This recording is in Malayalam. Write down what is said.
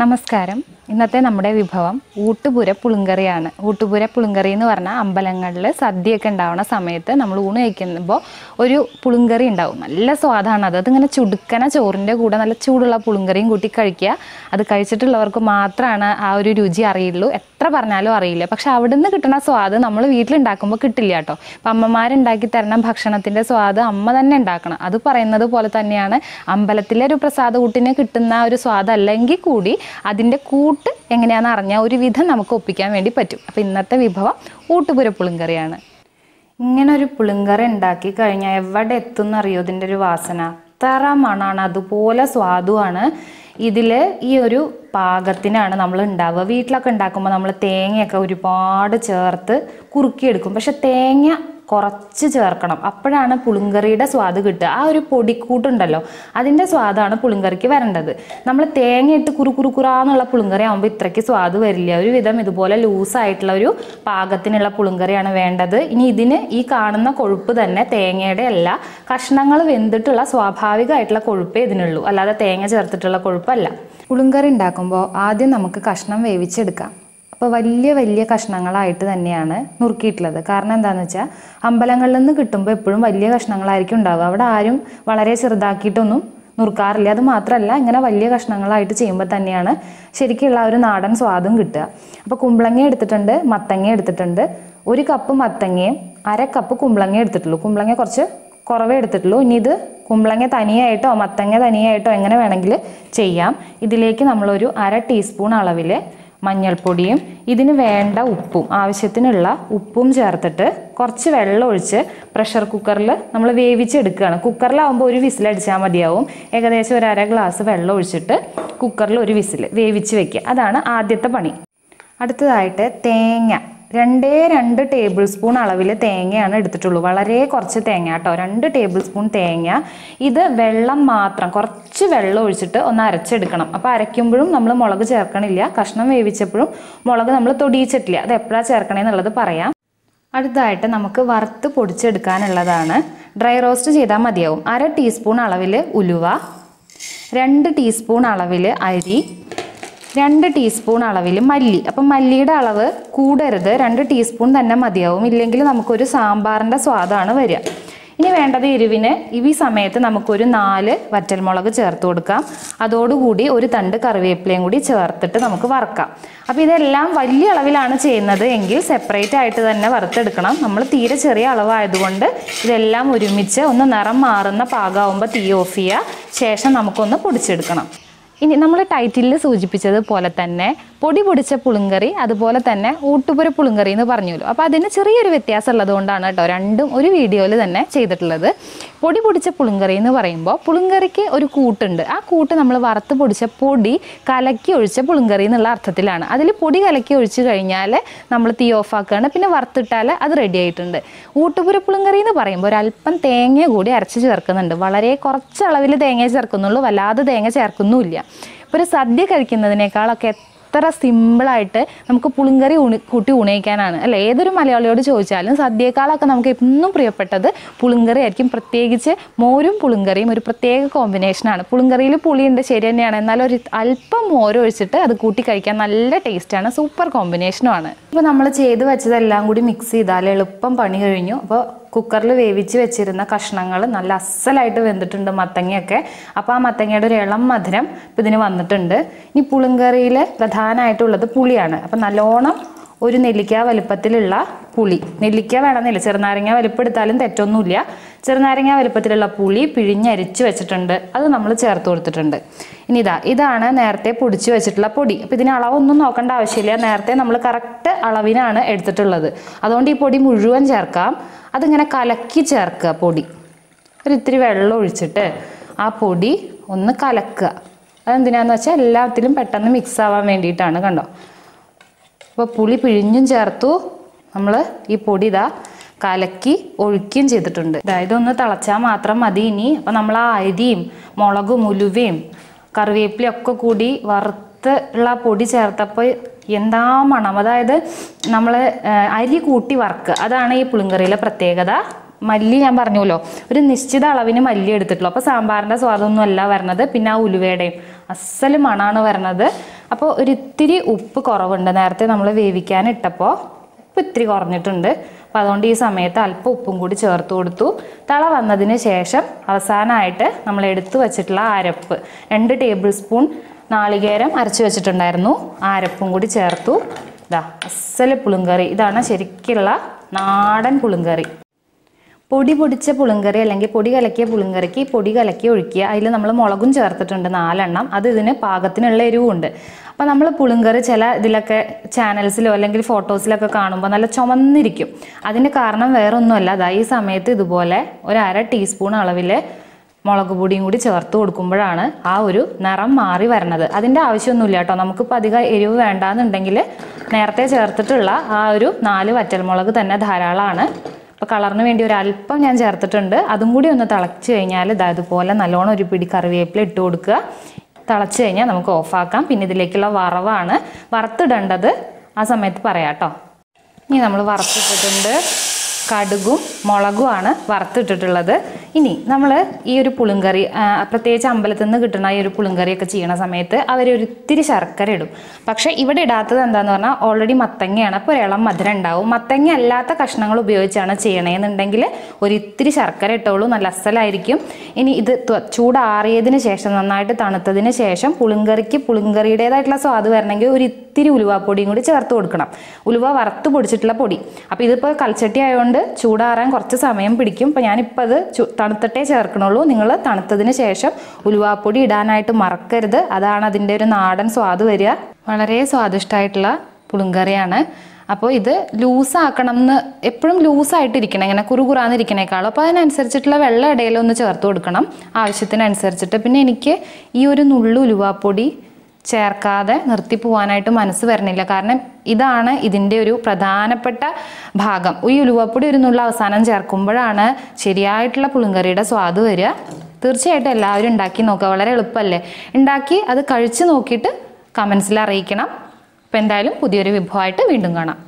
നമസ്കാരം. ഇന്നത്തെ നമ്മുടെ വിഭവം ഊട്ടുപുര പുളിങ്കറിയാണ്. ഊട്ടുപുര പുളിങ്കറി എന്ന് പറഞ്ഞാൽ അമ്പലങ്ങളിൽ സദ്യയൊക്കെ ഉണ്ടാവുന്ന സമയത്ത് നമ്മൾ ഊണ് കഴിക്കുമ്പോൾ ഒരു പുളിങ്കറി ഉണ്ടാവും. നല്ല സ്വാദാണ് അത്. അതിങ്ങനെ ചുടുക്കന ചോറിന്റെ കൂടെ നല്ല ചൂടുള്ള പുളിങ്കറിയും കൂട്ടി കഴിക്കുക. അത് കഴിച്ചിട്ടുള്ളവർക്ക് മാത്രമാണ് ആ ഒരു രുചി അറിയുള്ളൂ. എത്ര പറഞ്ഞാലും അറിയില്ല. പക്ഷെ അവിടുന്ന് കിട്ടുന്ന സ്വാദ് നമ്മൾ വീട്ടിലുണ്ടാക്കുമ്പോൾ കിട്ടില്ല കേട്ടോ. അപ്പം അമ്മമാരുണ്ടാക്കി തരുന്ന ഭക്ഷണത്തിന്റെ സ്വാദ് അമ്മ തന്നെ ഉണ്ടാക്കണം. അത് പറയുന്നത് പോലെ തന്നെയാണ് അമ്പലത്തിലെ ഒരു പ്രസാദ കൂട്ടിന് കിട്ടുന്ന ഒരു സ്വാദ് അല്ലെങ്കിൽ കൂടി അതിന്റെ കൂട്ട് എങ്ങനെയാണെന്ന് അറിഞ്ഞാൽ ഒരു വിധം നമുക്ക് ഒപ്പിക്കാൻ വേണ്ടി പറ്റും. അപ്പം ഇന്നത്തെ വിഭവം ഊട്ടുപുര പുളിങ്കറിയാണ്. ഇങ്ങനെ ഒരു പുളിങ്കറി ഉണ്ടാക്കി കഴിഞ്ഞാൽ എവിടെ എത്തുന്ന അറിയോ ഇതിന്റെ ഒരു വാസന? അത്ര മണാണ് അതുപോലെ സ്വാദുമാണ് ഇതിൽ ഈ ഒരു പാകത്തിനാണ് നമ്മൾ ഉണ്ടാവുക. വീട്ടിലൊക്കെ ഉണ്ടാക്കുമ്പോൾ നമ്മൾ തേങ്ങയൊക്കെ ഒരുപാട് ചേർത്ത് കുറുക്കിയെടുക്കും. പക്ഷെ തേങ്ങ കുറച്ച് ചേർക്കണം. അപ്പോഴാണ് പുളിങ്കറിയുടെ സ്വാദ് കിട്ടുക. ആ ഒരു പൊടിക്കൂട്ടുണ്ടല്ലോ അതിന്റെ സ്വാദാണ് പുളിങ്കറിക്ക് വരേണ്ടത്. നമ്മൾ തേങ്ങ ഇട്ട് കുറു കുറു കുറാന്നുള്ള പുളിങ്കറി ആകുമ്പോൾ ഇത്രയ്ക്ക് സ്വാദ് വരില്ല. ഒരു വിധം ഇതുപോലെ ലൂസായിട്ടുള്ള ഒരു പാകത്തിനുള്ള പുളിങ്കറിയാണ് വേണ്ടത്. ഇനി ഇതിന് ഈ കാണുന്ന കൊഴുപ്പ് തന്നെ തേങ്ങയുടെ അല്ല കഷ്ണങ്ങൾ വെന്തിട്ടുള്ള സ്വാഭാവികമായിട്ടുള്ള കൊഴുപ്പേ ഇതിനുള്ളൂ. അല്ലാതെ തേങ്ങ ചേർത്തിട്ടുള്ള കൊഴുപ്പല്ല. പുളിങ്കറി ഉണ്ടാക്കുമ്പോൾ ആദ്യം നമുക്ക് കഷ്ണം വേവിച്ചെടുക്കാം. അപ്പോൾ വലിയ വലിയ കഷ്ണങ്ങളായിട്ട് തന്നെയാണ് നുറുക്കിയിട്ടുള്ളത്. കാരണം എന്താണെന്ന് വെച്ചാൽ അമ്പലങ്ങളിൽ നിന്ന് കിട്ടുമ്പോൾ എപ്പോഴും വലിയ കഷ്ണങ്ങളായിരിക്കും ഉണ്ടാവുക. അവിടെ ആരും വളരെ ചെറുതാക്കിയിട്ടൊന്നും നുറുക്കാറില്ല. അത് മാത്രമല്ല ഇങ്ങനെ വലിയ കഷ്ണങ്ങളായിട്ട് ചെയ്യുമ്പോൾ തന്നെയാണ് ശരിക്കുള്ള ഒരു നാടൻ സ്വാദും കിട്ടുക. അപ്പോൾ കുമ്പളങ്ങ എടുത്തിട്ടുണ്ട് മത്തങ്ങ എടുത്തിട്ടുണ്ട്. ഒരു കപ്പ് മത്തങ്ങയും അര കപ്പ് കുമ്പളങ്ങ എടുത്തിട്ടുള്ളൂ. കുമ്പളങ്ങ കുറച്ച് കുറവേ എടുത്തിട്ടുള്ളൂ. ഇനി ഇത് കുമ്പളങ്ങ തനിയായിട്ടോ മത്തങ്ങ തനിയായിട്ടോ എങ്ങനെ വേണമെങ്കിൽ ചെയ്യാം. ഇതിലേക്ക് നമ്മളൊരു അര ടീസ്പൂൺ അളവിൽ മഞ്ഞൾപ്പൊടിയും ഇതിന് വേണ്ട ഉപ്പും ആവശ്യത്തിനുള്ള ഉപ്പും ചേർത്തിട്ട് കുറച്ച് വെള്ളം ഒഴിച്ച് പ്രഷർ കുക്കറിൽ നമ്മൾ വേവിച്ചെടുക്കുകയാണ്. കുക്കറിലാവുമ്പോൾ ഒരു വിസിലടിച്ചാൽ മതിയാവും. ഏകദേശം ഒരു അര ഗ്ലാസ് വെള്ളം ഒഴിച്ചിട്ട് കുക്കറിൽ ഒരു വിസിൽ വേവിച്ച് വെക്കുക. അതാണ് ആദ്യത്തെ പണി. അടുത്തതായിട്ട് തേങ്ങ. രണ്ടേ രണ്ട് ടേബിൾ സ്പൂൺ അളവിൽ തേങ്ങയാണ് എടുത്തിട്ടുള്ളൂ. വളരെ കുറച്ച് തേങ്ങ കേട്ടോ. രണ്ട് ടേബിൾ സ്പൂൺ തേങ്ങ. ഇത് വെള്ളം മാത്രം കുറച്ച് വെള്ളം ഒഴിച്ചിട്ട് ഒന്ന് അരച്ചെടുക്കണം. അപ്പോൾ അരയ്ക്കുമ്പോഴും നമ്മൾ മുളക് ചേർക്കണില്ല. കഷ്ണം വേവിച്ചപ്പോഴും മുളക് നമ്മൾ തൊടിയിച്ചിട്ടില്ല. അത് എപ്പോഴാണ് ചേർക്കണേന്നുള്ളത് പറയാം. അടുത്തതായിട്ട് നമുക്ക് വറുത്ത് പൊടിച്ചെടുക്കാനുള്ളതാണ്. ഡ്രൈ റോസ്റ്റ് ചെയ്താൽ മതിയാവും. അര ടീസ്പൂൺ അളവിൽ ഉലുവ. രണ്ട് ടീസ്പൂൺ അളവിൽ അരി. രണ്ട് ടീസ്പൂൺ അളവിൽ മല്ലി. അപ്പം മല്ലിയുടെ അളവ് കൂടരുത്. രണ്ട് ടീസ്പൂൺ തന്നെ മതിയാവും. ഇല്ലെങ്കിൽ നമുക്കൊരു സാമ്പാറിന്റെ സ്വാദാണ് വരിക. ഇനി വേണ്ടത് എരിവിന്. ഈ സമയത്ത് നമുക്കൊരു നാല് വറ്റൽമുളക് ചേർത്ത് കൊടുക്കാം. അതോടുകൂടി ഒരു തണ്ട് കറിവേപ്പിലയും കൂടി ചേർത്തിട്ട് നമുക്ക് വറക്കാം. അപ്പോൾ ഇതെല്ലാം വലിയ അളവിലാണ് ചെയ്യുന്നത്. എങ്കിൽ സെപ്പറേറ്റ് ആയിട്ട് തന്നെ വറുത്തെടുക്കണം. നമ്മൾ തീരെ ചെറിയ അളവായതുകൊണ്ട് ഇതെല്ലാം ഒരുമിച്ച് ഒന്ന് നിറം മാറുന്ന പാകമാകുമ്പോൾ തീ ഓഫ് ചെയ്യുക ശേഷം നമുക്കൊന്ന് പൊടിച്ചെടുക്കണം. ഇനി നമ്മൾ ടൈറ്റിലിൽ സൂചിപ്പിച്ചതുപോലെ തന്നെ പൊടി പൊടിച്ച പുളിങ്കറി അതുപോലെ തന്നെ ഊട്ടുപുര പുളിങ്കറി എന്ന് പറഞ്ഞല്ലോ അപ്പോൾ അതിന് ചെറിയൊരു വ്യത്യാസം ഉള്ളത് കൊണ്ടാണ് കേട്ടോ രണ്ടും ഒരു വീഡിയോയിൽ തന്നെ ചെയ്തിട്ടുള്ളത്. പൊടി പൊടിച്ച പുളിങ്കറി എന്ന് പറയുമ്പോൾ പുളിങ്കറിക്ക് ഒരു കൂട്ടുണ്ട്. ആ കൂട്ട് നമ്മൾ വറുത്ത് പൊടിച്ച പൊടി കലക്കി ഒഴിച്ച പുളിങ്കറി എന്നുള്ള അർത്ഥത്തിലാണ്. അതിൽ പൊടി കലക്കി ഒഴിച്ചു കഴിഞ്ഞാൽ നമ്മൾ തീ ഓഫാക്കുകയാണ് പിന്നെ വറുത്തിട്ടാൽ അത് റെഡി ആയിട്ടുണ്ട്. ഊട്ടുപുര പുളിങ്കറി എന്ന് പറയുമ്പോൾ ഒരല്പം തേങ്ങ കൂടി അരച്ച് ചേർക്കുന്നുണ്ട്. വളരെ കുറച്ചളവിൽ തേങ്ങ ചേർക്കുന്നുള്ളൂ. വല്ലാതെ തേങ്ങ ചേർക്കുന്നുമില്ല. ഇപ്പോൾ ഒരു സദ്യ കഴിക്കുന്നതിനേക്കാളൊക്കെ എത്ര സിമ്പിളായിട്ട് നമുക്ക് പുളിങ്കറി ഉണി കൂട്ടി ഉണയിക്കാനാണ്. അല്ലെ? ഏതൊരു മലയാളിയോട് ചോദിച്ചാലും സദ്യയേക്കാളൊക്കെ നമുക്ക് എന്നും പ്രിയപ്പെട്ടത് പുളിങ്കറി ആയിരിക്കും. പ്രത്യേകിച്ച് മോരും പുളിങ്കറിയും ഒരു പ്രത്യേക കോമ്പിനേഷനാണ് പുളിങ്കറിയിൽ പുളിയുണ്ട് ശരി തന്നെയാണ്. എന്നാൽ ഒരു അല്പം മോര് ഒഴിച്ചിട്ട് അത് കൂട്ടി കഴിക്കാൻ നല്ല ടേസ്റ്റാണ് സൂപ്പർ കോമ്പിനേഷനുമാണ് ഇപ്പോൾ നമ്മൾ ചെയ്ത് വെച്ചതെല്ലാം കൂടി മിക്സ് ചെയ്താൽ എളുപ്പം പണി കഴിഞ്ഞു. അപ്പോൾ കുക്കറിൽ വേവിച്ച് വെച്ചിരുന്ന കഷ്ണങ്ങൾ നല്ല അസലായിട്ട് വെന്തിട്ടുണ്ട് മത്തങ്ങയൊക്കെ. അപ്പോൾ ആ മത്തങ്ങയുടെ ഒരു ഇളം മധുരം ഇപ്പം ഇതിന് വന്നിട്ടുണ്ട്. ഇനി പുളിങ്കറിയിൽ പ്രധാനമായിട്ടുള്ളത് പുളിയാണ്. അപ്പം നല്ലോണം ഒരു നെല്ലിക്ക വലുപ്പത്തിലുള്ള പുളി. നെല്ലിക്ക വേണമെന്നില്ല. ചെറുനാരങ്ങ വലുപ്പം എടുത്താലും തെറ്റൊന്നുമില്ല. ചെറുനാരങ്ങ വലുപ്പത്തിലുള്ള പുളി പിഴിഞ്ഞരിച്ച് വെച്ചിട്ടുണ്ട്. അത് നമ്മൾ ചേർത്ത് കൊടുത്തിട്ടുണ്ട്. ഇനി ഇതാ ഇതാണ് നേരത്തെ പൊടിച്ച് വെച്ചിട്ടുള്ള പൊടി. അപ്പോൾ ഇതിന് അളവൊന്നും നോക്കേണ്ട ആവശ്യമില്ല. നേരത്തെ നമ്മൾ കറക്റ്റ് അളവിനാണ് എടുത്തിട്ടുള്ളത്. അതുകൊണ്ട് ഈ പൊടി മുഴുവൻ ചേർക്കാം. അതിങ്ങനെ കലക്കി ചേർക്കുക പൊടി. ഒരിത്തിരി വെള്ളം ഒഴിച്ചിട്ട് ആ പൊടി ഒന്ന് കലക്കുക. അതെന്തിനാന്ന് വെച്ചാൽ എല്ലാത്തിലും പെട്ടെന്ന് മിക്സ് ആവാൻ വേണ്ടിയിട്ടാണ് കണ്ടോ. അപ്പോൾ പുളി പിഴിഞ്ഞും ചേർത്തു. നമ്മൾ ഈ പൊടി ഇതാ കലക്കി ഒഴിക്കുകയും ചെയ്തിട്ടുണ്ട്. ഒന്ന് തിളച്ചാൽ മാത്രം മതി ഇനി. അപ്പോൾ നമ്മൾ ആ അരിയും മുളകും ഉലുവയും കറിവേപ്പിലയും ഒക്കെ കൂടി വറുത്ത് ഉള്ള പൊടി ചേർത്തപ്പോൾ എന്താ മണം? അതായത് നമ്മൾ അരി കൂട്ടി വറുക്കുക. അതാണ് ഈ പുളിങ്കറിയിലെ പ്രത്യേകത. മല്ലി ഞാൻ പറഞ്ഞല്ലോ ഒരു നിശ്ചിത അളവിന് മല്ലി എടുത്തിട്ടുള്ളൂ. അപ്പോൾ സാമ്പാറിന്റെ സ്വാദമൊന്നും അല്ല വരണത്. പിന്നെ ആ ഉലുവയുടെയും. അസൽ മണമാണ് വരണത്. അപ്പോൾ ഒരു ഇത്തിരി ഉപ്പ് കുറവുണ്ട്. നേരത്തെ നമ്മൾ വേവിക്കാൻ ഇട്ടപ്പോൾ ഉപ്പ് ഇത്തിരി കുറഞ്ഞിട്ടുണ്ട്. അപ്പോൾ അതുകൊണ്ട് ഈ സമയത്ത് അല്പം ഉപ്പും കൂടി ചേർത്ത് കൊടുത്തു. തള വന്നതിന് ശേഷം അവസാനമായിട്ട് നമ്മൾ എടുത്തു വച്ചിട്ടുള്ള അരപ്പ്. രണ്ട് ടേബിൾ സ്പൂൺ നാളികേരം അരച്ചു വെച്ചിട്ടുണ്ടായിരുന്നു. ആരപ്പും കൂടി ചേർത്തു. ഇതാ അസൽ പുളിങ്കറി. ഇതാണ് ശരിക്കുള്ള നാടൻ പുളിങ്കറി. പൊടി പൊടിച്ച പുളിങ്കറി അല്ലെങ്കിൽ പൊടി കലക്കിയ പുളിങ്കറിക്ക് പൊടി കലക്കി ഒഴിക്കുക. അതിൽ നമ്മൾ മുളകും ചേർത്തിട്ടുണ്ട് നാലെണ്ണം. അത് ഇതിന് പാകത്തിനുള്ള എരിവുണ്ട്. അപ്പം നമ്മൾ പുളിങ്കറി ചില ഇതിലൊക്കെ ചാനൽസിലോ അല്ലെങ്കിൽ ഫോട്ടോസിലൊക്കെ കാണുമ്പോൾ നല്ല ചുമന്നിരിക്കും. അതിന്റെ കാരണം വേറൊന്നുമല്ല. അതാ ഈ സമയത്ത് ഇതുപോലെ ഒരു അര ടീസ്പൂൺ അളവിൽ മുളക് പൊടിയും കൂടി ചേർത്ത് കൊടുക്കുമ്പോഴാണ് ആ ഒരു നിറം മാറി വരണത്. അതിന്റെ ആവശ്യമൊന്നുമില്ല കേട്ടോ. നമുക്കിപ്പോൾ അധികം എരിവ് വേണ്ടാന്നുണ്ടെങ്കിൽ നേരത്തെ ചേർത്തിട്ടുള്ള ആ ഒരു നാല് വറ്റൽമുളക് തന്നെ ധാരാളമാണ്. അപ്പോൾ കളറിന് വേണ്ടി ഒരു അല്പം ഞാൻ ചേർത്തിട്ടുണ്ട്. അതും കൂടി ഒന്ന് തിളച്ച് കഴിഞ്ഞാൽ ഇതാ ഇതുപോലെ നല്ലോണം ഒരു പിടി കറിവേപ്പില ഇട്ട് കൊടുക്കുക. തിളച്ച് കഴിഞ്ഞാൽ നമുക്ക് ഓഫാക്കാം. പിന്നെ ഇതിലേക്കുള്ള വറവാണ്. വറുത്തിടേണ്ടത് ആ സമയത്ത് പറയാം കേട്ടോ. ഇനി നമ്മൾ വറുത്തിട്ടിട്ടുണ്ട്. കടുകും മുളകുമാണ് വറുത്തിട്ടിട്ടുള്ളത്. ഇനി നമ്മൾ ഈ ഒരു പുളിങ്കറി പ്രത്യേകിച്ച് അമ്പലത്തിൽ നിന്ന് കിട്ടുന്ന ഈ ഒരു പുളിങ്കറിയൊക്കെ ചെയ്യണ സമയത്ത് അവർ ഒരിത്തിരി ശർക്കര ഇടും. പക്ഷേ ഇവിടെ ഇടാത്തത് എന്താന്ന് പറഞ്ഞാൽ ഓൾറെഡി മത്തങ്ങയാണ്. അപ്പോൾ ഒരിളം മധുരം ഉണ്ടാവും. മത്തങ്ങ അല്ലാത്ത കഷ്ണങ്ങൾ ഉപയോഗിച്ചാണ് ചെയ്യണേന്നുണ്ടെങ്കിൽ ഒരിത്തിരി ശർക്കര ഇട്ടോളൂ. നല്ല അസലായിരിക്കും. ഇനി ഇത് ചൂടാറിയതിന് ശേഷം നന്നായിട്ട് തണുത്തതിന് ശേഷം പുളിങ്കറിക്ക് പുളിങ്കറിയുടേതായിട്ടുള്ള സ്വാദ് വരണമെങ്കിൽ ഒരു ഇത്തിരി ഉലുവാപ്പൊടിയും കൂടി ചേർത്ത് കൊടുക്കണം. ഉലുവ വറുത്ത് പൊടിച്ചിട്ടുള്ള പൊടി. അപ്പോൾ ഇതിപ്പോൾ കൽച്ചട്ടി ആയതുകൊണ്ട് ചൂടാറാൻ കുറച്ച് സമയം പിടിക്കും. അപ്പോൾ ഞാനിപ്പോൾ അത് തണുത്തിട്ടേ ചേർക്കണുള്ളൂ. നിങ്ങൾ തണുത്തതിന് ശേഷം ഉലുവാപ്പൊടി ഇടാനായിട്ട് മറക്കരുത്. അതാണ് അതിന്റെ ഒരു നാടൻ സ്വാദ് വരിക. വളരെ സ്വാദിഷ്ടമായിട്ടുള്ള പുളുങ്കറിയാണ്. അപ്പോൾ ഇത് ലൂസാക്കണം എന്ന് എപ്പോഴും ലൂസായിട്ടിരിക്കണം. ഇങ്ങനെ കുറുകുറാന്നിരിക്കണേക്കാളും. അപ്പോൾ അതിനനുസരിച്ചിട്ടുള്ള വെള്ളം ഇടയിലൊന്ന് ചേർത്ത് കൊടുക്കണം. ആവശ്യത്തിനനുസരിച്ചിട്ട്. പിന്നെ എനിക്ക് ഈ ഒരു നുള്ളു ഉലുവാപ്പൊടി ചേർക്കാതെ നിർത്തി പോവാനായിട്ട് മനസ്സ് വരണില്ല. കാരണം ഇതാണ് ഇതിന്റെ ഒരു പ്രധാനപ്പെട്ട ഭാഗം. ഈ ഉലുവപ്പൊടി ഒരു നുള്ള അവസാനം ചേർക്കുമ്പോഴാണ് ശരിയായിട്ടുള്ള പുളിങ്കറിയുടെ സ്വാദ് വരിക. തീർച്ചയായിട്ടും എല്ലാവരും ഉണ്ടാക്കി നോക്കുക. വളരെ എളുപ്പമല്ലേ? ഉണ്ടാക്കി അത് കഴിച്ച് നോക്കിയിട്ട് കമൻസിൽ അറിയിക്കണം. അപ്പോൾ എന്തായാലും പുതിയൊരു വിഭവമായിട്ട് വീണ്ടും കാണാം.